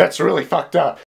That's really fucked up.